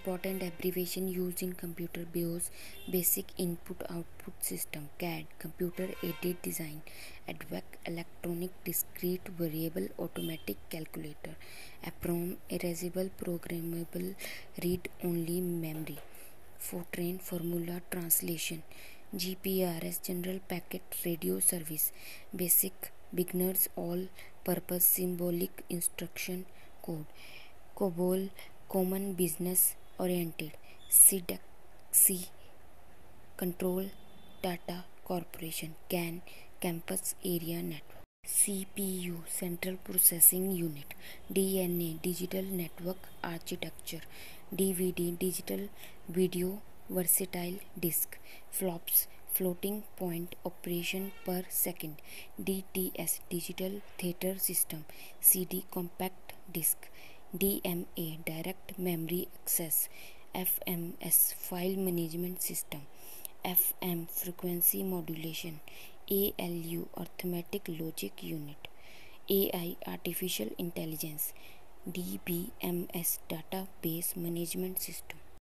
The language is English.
Important abbreviation used in computer BIOS Basic Input Output System CAD Computer Aided Design EDVAC Electronic Discrete Variable Automatic Calculator EPROM Erasable Programmable Read Only Memory Fortran Formula Translation GPRS General Packet Radio Service Basic Beginners All Purpose Symbolic Instruction Code COBOL Common Business Oriented. CDC Control Data Corporation CAN Campus Area Network. CPU Central Processing Unit. DNA Digital Network Architecture. DVD Digital Video Versatile Disk. Flops Floating Point Operation per Second. DTS Digital Theater System. CD Compact Disc DMA Direct Memory Access FMS File Management System FM Frequency Modulation ALU Arithmetic Logic Unit AI Artificial Intelligence DBMS Database Management System